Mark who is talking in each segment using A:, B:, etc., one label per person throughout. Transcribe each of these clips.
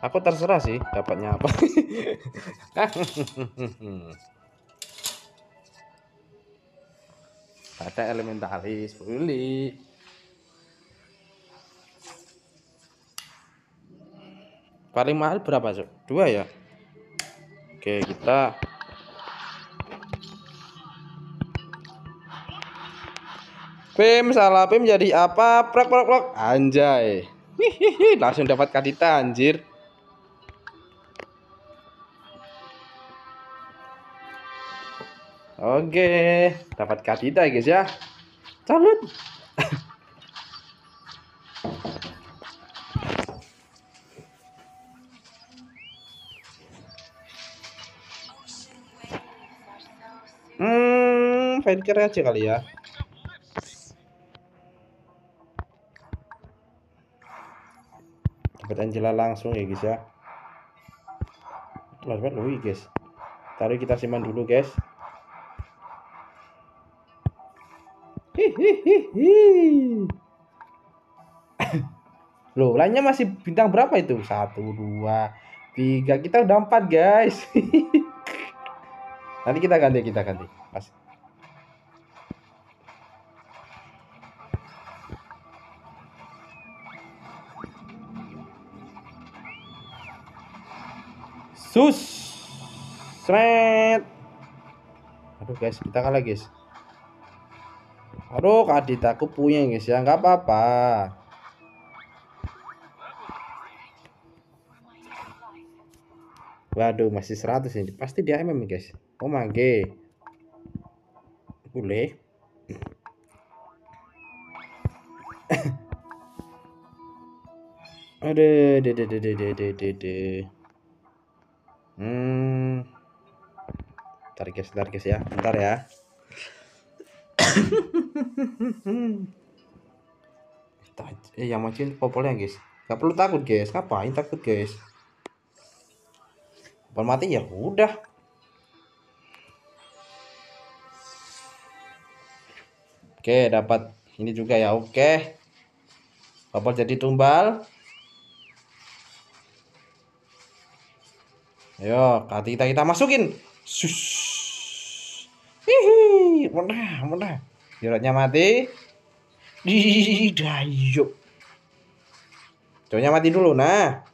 A: aku terserah sih dapatnya apa ada elementalis beli paling mahal berapa cok dua ya oke kita Pim salah Pim jadi apa? Prok prok prok anjay. Hihihi, langsung dapat kadita anjir. Oke, dapat kadita guys ya. Salut. Hmm, faker aja kali ya. dapat Angela langsung ya guys ya banget loh guys taruh kita simpan dulu guys loh lainnya masih bintang berapa itu? Satu dua tiga. Kita udah empat guys. Nanti kita ganti kita ganti. Mas. Sus. Seret aduh guys kita kalah guys aduh kadit aku punya guys ya nggak apa-apa. Waduh masih 100 ini. Pasti dia MM guys. Oh mangge boleh. Aduh dede dede dede dede Hmm. Tarik guys, tarik guys ya. Bentar ya. eh yang macam popolnya guys. Gak perlu takut guys. Ngapain takut guys? Popol mati ya udah. Oke, dapat ini juga ya. Oke. Popol jadi tumbal. Ayo, kita kita masukin. Sus. Hihi, mudah, mudah. Jerotnya mati. Dayo. Cowoknya mati dulu, nah.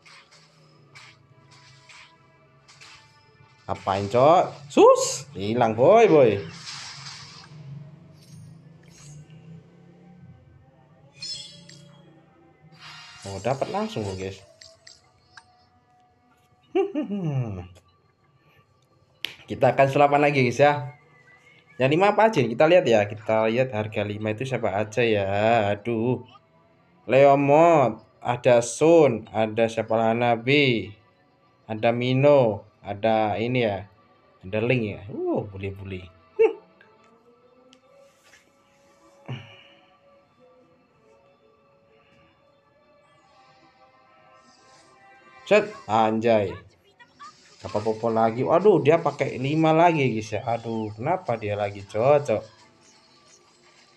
A: Apain, Cok? Sus, hilang, boy, boy. Oh, dapat langsung, guys. kita akan selapan lagi guys ya yang lima apa aja kita lihat ya kita lihat harga lima itu siapa aja ya. Aduh. Leomod ada Sun ada siapa Hanabi ada Mino ada ini ya ada Link ya. Uh boleh boleh Set anjay apa popo lagi? Waduh dia pakai lima lagi guys ya. Aduh kenapa dia lagi cocok?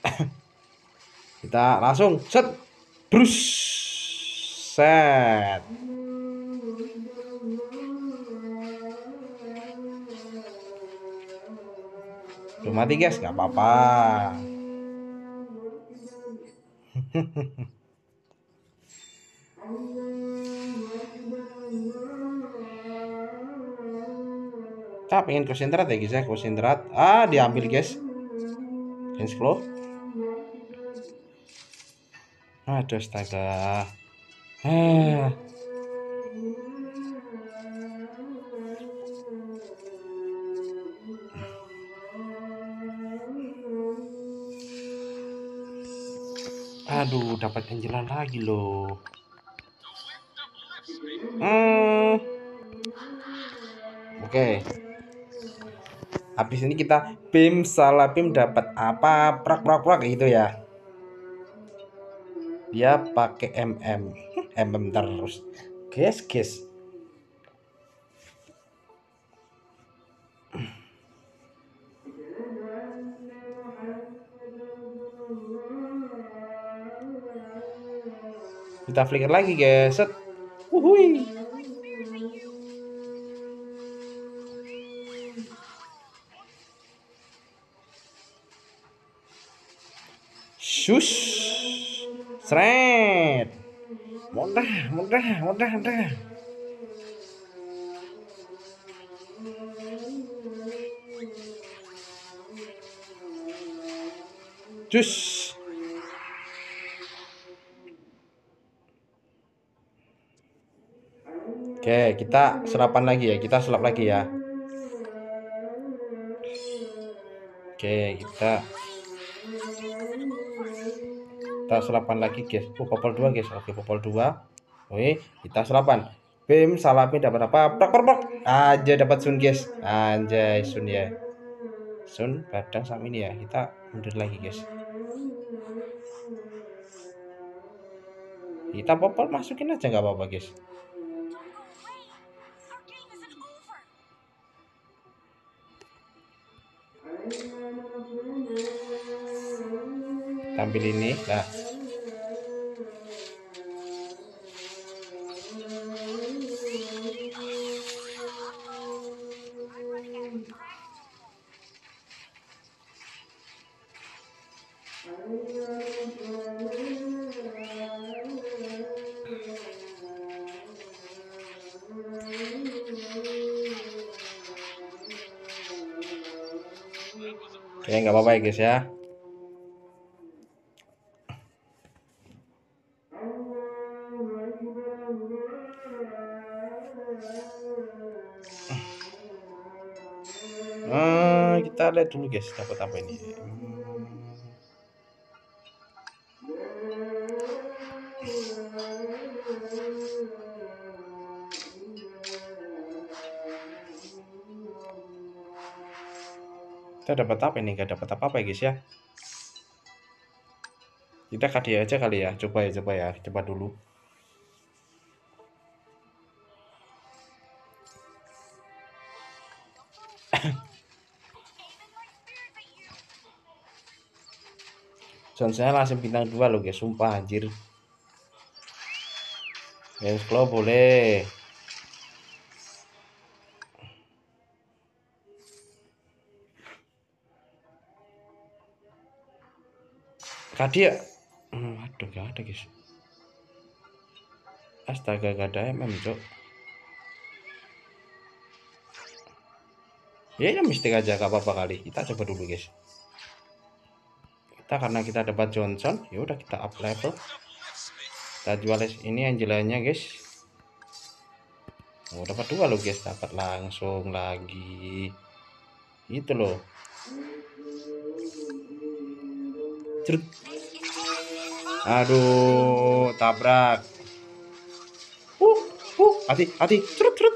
A: Kita langsung set. Terus set. Tuh mati guys nggak apa-apa kita pengen konsentrat ya guys ya konsentrat ah diambil guys. Hands flow aduh astaga. Eh. Aduh dapat angelan lagi loh. Hmm. oke. okay habis ini kita pim salah pim dapat apa? Prak prak prak gitu ya. Dia pakai mm mm terus. Guys guys. Kita flicker lagi guys. Set. Cus. Sret. Mudah, mudah, mudah, mudah. Cus. Oke, kita serapan lagi ya. Kita selap lagi ya. Oke, kita kita serapan lagi, guys. Oh, popol 2, guys. Oke, popol 2. Oke, kita serapan. Bim, salami dapat apa? Prok, prok, prok. Aja dapat sun, guys. Anjay, sun ya. Sun, badang sama ini ya. Kita mundur lagi, guys. Kita popol masukin aja nggak apa-apa, guys. Tampil ini, nah. Oke, nggak apa-apa ya guys ya. Nah, kita lihat dulu guys dapat apa ini. Kita dapat apa ini? Nggak dapat apa apa ya guys ya? Kita kadi aja kali ya. Coba ya coba ya. Coba dulu. John saya langsung bintang dua loh guys. Sumpah anjir. Yes, kalau boleh Kadia hmm, aduh gak ada guys. Astaga gak ada mm cok ya ya mistik aja gak apa-apa kali. Kita coba dulu guys. Kita karena kita dapat Johnson ya udah kita up level. Kita jual ini Angelanya guys. Oh dapat dua loh guys. Dapat langsung lagi. Itu loh. Cerut. Aduh, tabrak. Uh, uh, hati, hati. Cerut, cerut.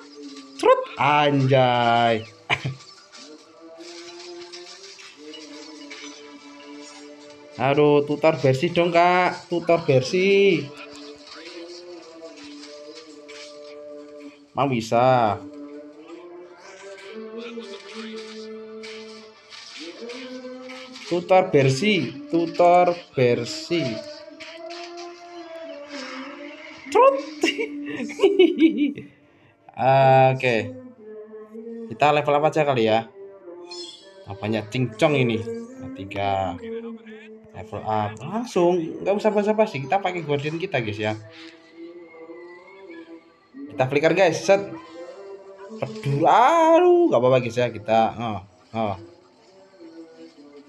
A: Cerut. Anjay. Aduh, tutor versi dong, Kak. Tutor versi. Mau bisa. tutor versi tutor versi oke kita level apa aja kali ya apanya cincong ini tiga level up langsung nggak usah basa-basi kita pakai guardian kita guys ya kita flicker guys set Aduh, aduh, gak apa-apa guys ya kita. Oh, oh.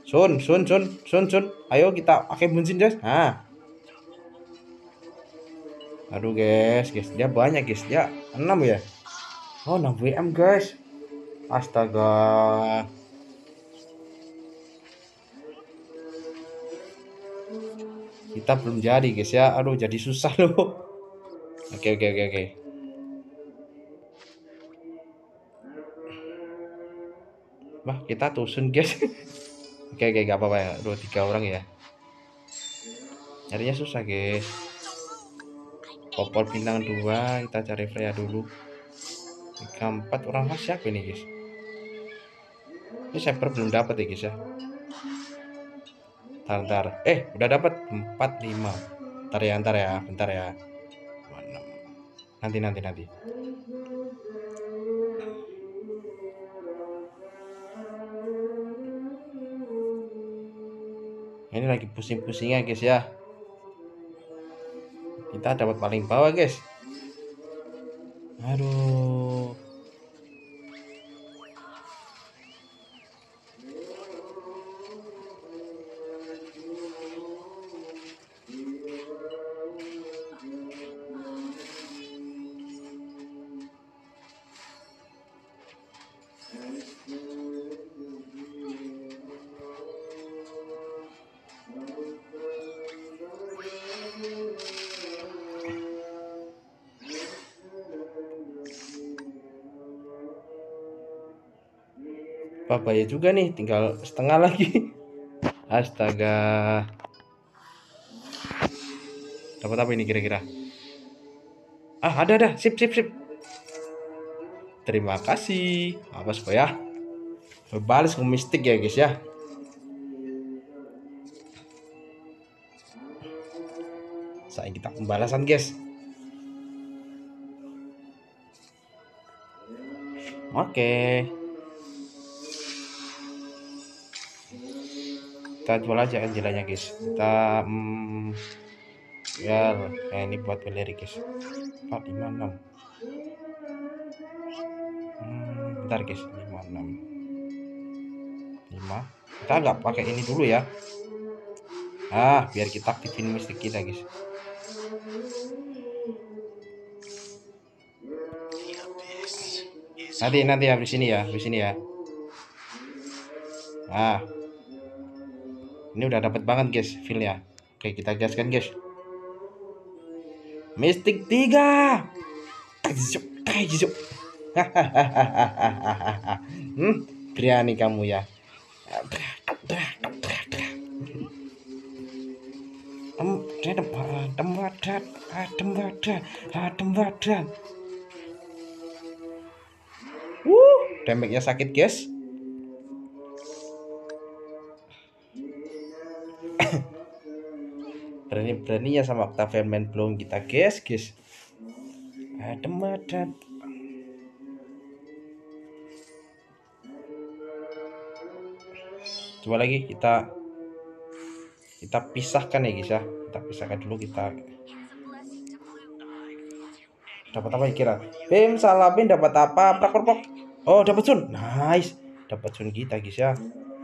A: Sun, Sun, Sun, Sun, Sun. Ayo kita pakai bensin, guys. Nah. Aduh, guys, guys. Dia banyak, guys. Dia 6 ya. Oh, 6 WM, guys. Astaga. Kita belum jadi, guys ya. Aduh, jadi susah loh. Oke, oke, oke, oke. Wah, kita tusun, guys. oke oke gak apa-apa ya dua tiga orang ya carinya susah guys popol bintang dua kita cari Freya dulu tiga empat. Orang mas siapa ini guys ini server belum dapat ya guys ya? Ntar, ntar. eh udah dapat. Empat lima. Ntar ya ntar ya bentar ya. Nanti nanti nanti. Ini lagi pusing-pusingnya guys ya. Kita dapat paling bawah guys aduh Papaya juga nih tinggal setengah lagi. Astaga. Dapat apa ini kira-kira? Ah ada ada. Sip sip sip. Terima kasih. Apa supaya berbalas ke mistik ya guys ya. Saya kita pembalasan guys. Oke. okay. Kita jual aja jalannya guys. Kita hmm, ya ini buat beli guys. 456 hmm, bentar guys. 56 5 kita nggak pakai ini dulu ya. Ah biar kita aktifin mistik kita guys. Nanti nanti habis ini ya habis ini ya. Ah ini udah dapat banget guys feelnya oke kita gaskan guys? Mistik tiga. Hmm, berani kamu ya. Uh, damage sakit guys. Berani-beraninya sama Octavian main belum kita? Guys guys. Adem adem. Coba lagi kita kita pisahkan ya guys ya. Kita pisahkan dulu kita dapat apa kira? Bim salapin dapat apa? Prak prak oh dapat sun. Nice. Dapat sun kita guys ya.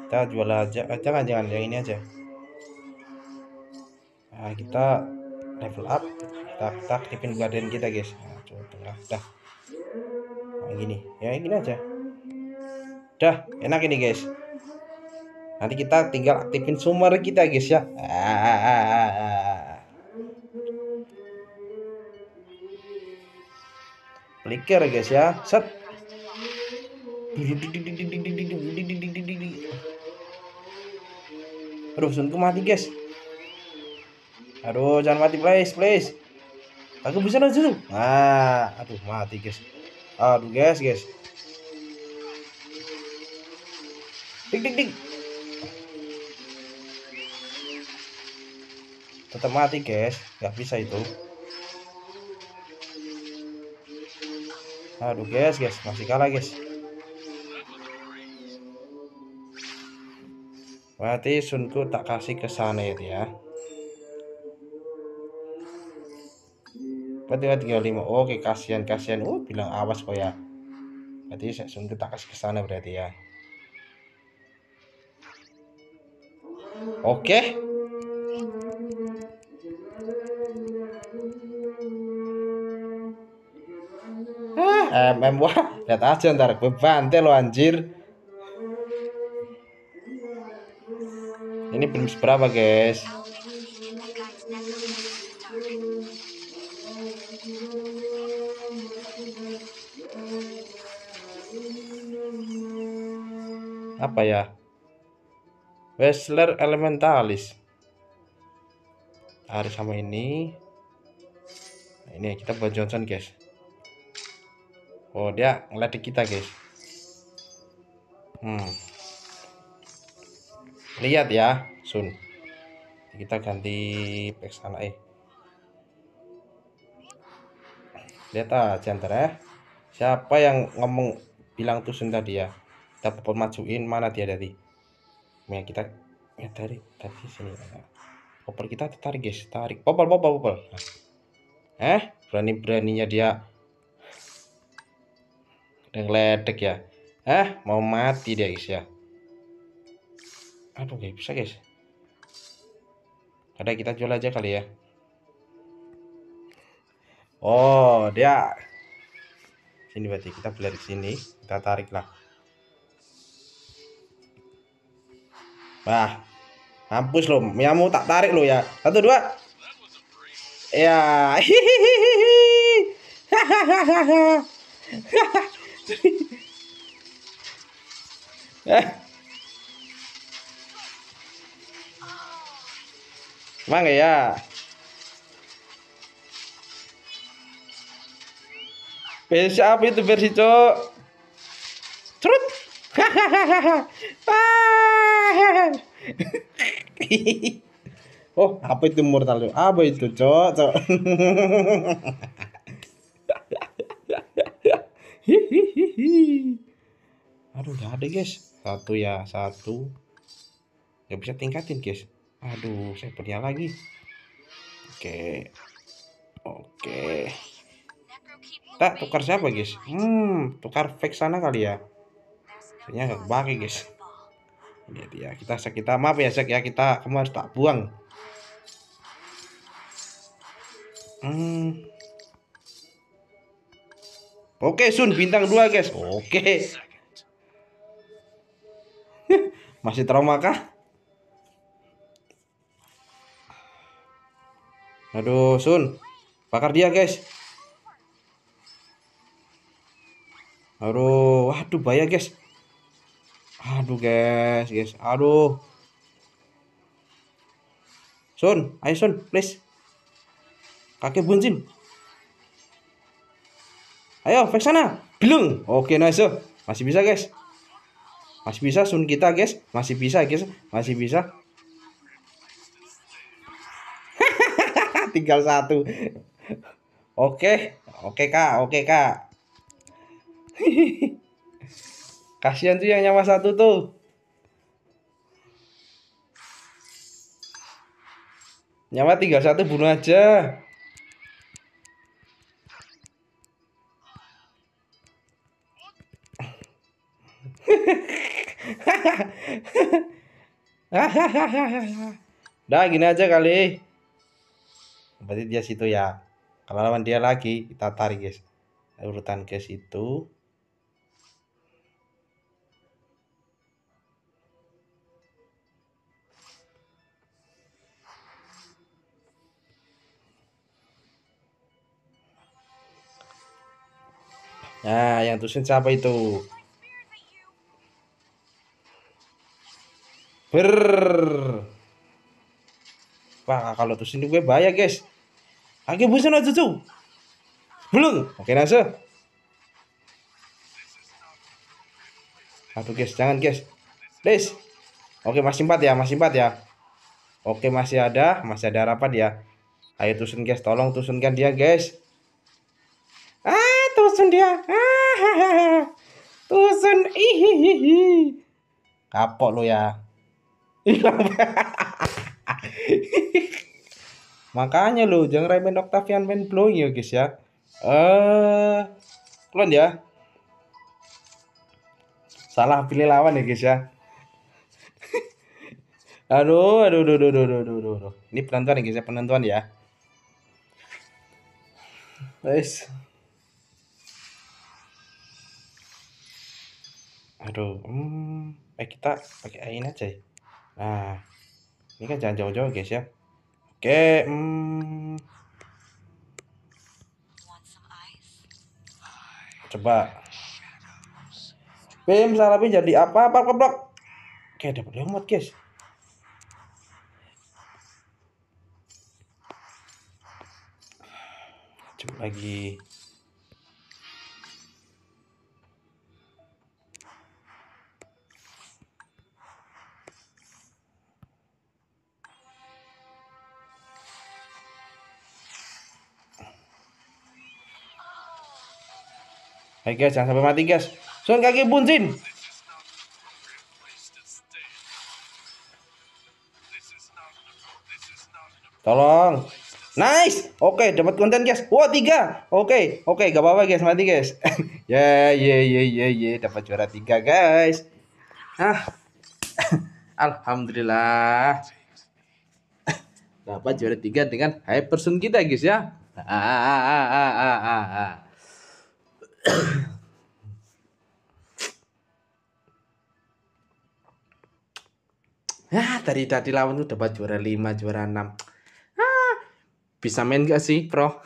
A: Kita jual aja. Jangan jangan. Yang ini aja nah, kita level up. Kita, kita aktifin guardian kita guys. Nah, coba tengah. Dah. Nah, gini. Ya gini aja. Dah. Enak ini guys. Nanti kita tinggal aktifin sumber kita guys ya. Flicker guys ya. Set. Aduh sunku mati guys Aduh, jangan mati please, please. Aku bisa langsung. Nah, aduh mati guys. Aduh guys, guys. Dik dik dik. Tetap mati guys, nggak bisa itu. Aduh guys, guys, masih kalah guys. Berarti Sunku tak kasih ke sana ya. Berarti tinggal lima. Oke kasihan kasihan. Oh bilang awas kok ya. Berarti saya suntuk tak kasih ke sana berarti ya. Oke. Wah lihat aja ntar. Gue bantai lo anjir. Ini belum seberapa guys apa ya? Wrestler Elementalis. Harus sama ini. Nah, ini kita buat Johnson guys. Oh dia ngeledek kita guys. Hmm. Lihat ya Sun. Kita ganti back sana eh. Lihat aja ntar ya. Siapa yang ngomong bilang tuh tadi ya kita majuin mana dia tadi nah kita ya tarik tadi sini. Popol kita tarik guys tarik popol popol popol eh berani beraninya dia. Ngeledek ya. Eh mau mati dia guys ya. Aduh gak bisa guys. Ada kita jual aja kali ya. Oh dia. Sini berarti kita beli di sini. Kita tarik lah Wah, Mampus lo, miamu tak tarik lo ya. Satu dua. Ya. Emang ya? Versi apa itu versi cok? Trut. oh, apa itu mortal? Apa itu, Cok? Cok. Aduh, gak ada, guys. Satu ya, satu. Gak bisa tingkatin, guys. Aduh, saya punya lagi. Oke. Oke. Tak tukar siapa, guys? Hmm, tukar fake sana kali ya. Kayaknya gak kebagi, guys. lihat ya kita kita maaf ya sek ya kita kamu harus tak buang. Hmm. oke Sun bintang dua guys. Oke. Masih trauma kah? Aduh Sun. Bakar dia guys. Aduh waduh bahaya guys Aduh guys, guys. Aduh. Sun, ayo Sun, please. Kakek bunsin. Ayo, fake sana. Belum. Oke, nice. Masih bisa, guys. Masih bisa Sun kita, guys. Masih bisa, guys. Masih bisa. Tinggal satu. Oke. Oke, Kak. Oke, Kak. Kasihan tuh yang nyawa satu tuh. Nyawa tinggal satu bunuh aja. Dah gini aja kali. Berarti dia situ ya. Kalau lawan dia lagi kita tarik guys. Urutan ke situ. Nah, yang tusin siapa itu? Ber. Wah, kalau tusin gue bahaya, guys. Lagi busan aja tuh. Belum. Oke, nase. Aduh, guys, jangan, guys. Guys. Oke, masih empat ya, masih empat ya. Oke, masih ada, masih ada rapat ya. Ayo tusun, guys. Tolong tusunkan dia, guys tusun dia. Tusun. Ihihihi. Kapok lo ya. Makanya lo jangan remen Octavian main blowing ya guys ya. Eh uh, klon ya. Salah pilih lawan ya guys ya. Aduh aduh aduh aduh aduh aduh aduh, aduh. ini penentuan ya guys ya penentuan ya. Guys Aduh, hmm, eh kita pakai air aja ya. Nah, ini kan jangan jauh-jauh guys ya. Oke, hmm. Coba. Bim, salah jadi apa? Apa blok? Oke, dapat lemot guys. Coba lagi. Hai guys, jangan sampai mati guys. Sun kaki bunsin. Tolong. Nice. Oke, dapat konten guys. Wah, tiga. Oke, oke, gak apa-apa guys, mati guys. ya, ya, ya, ya, ya, dapat juara tiga guys. Ah. Alhamdulillah. Dapat juara tiga dengan high person kita guys ya. Ah, ah, ah, ah, ah, ah. ah. Ya, tadi tadi lawan tuh dapat juara 5, juara 6. Ah, bisa main gak sih, Pro?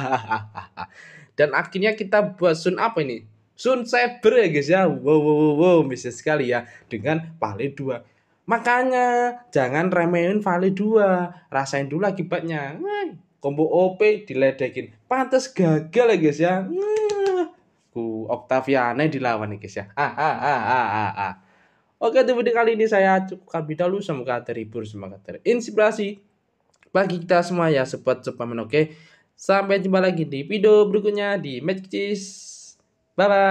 A: Dan akhirnya kita buat Sun apa ini? Sun Saber ya guys ya. Wow, wow, wow, wow. bisa sekali ya dengan Vale 2. Makanya jangan remehin Vale 2. Rasain dulu akibatnya. Combo OP diledekin. Pantas gagal ya guys ya. Ku Octaviana dilawan nih guys ya. Ah, ah, ah. Oke, di video kali ini saya cukupkan dulu. Semoga terhibur, semoga terinspirasi bagi kita semua ya sobat sobat oke. Sampai jumpa lagi di video berikutnya di Magic Bye bye.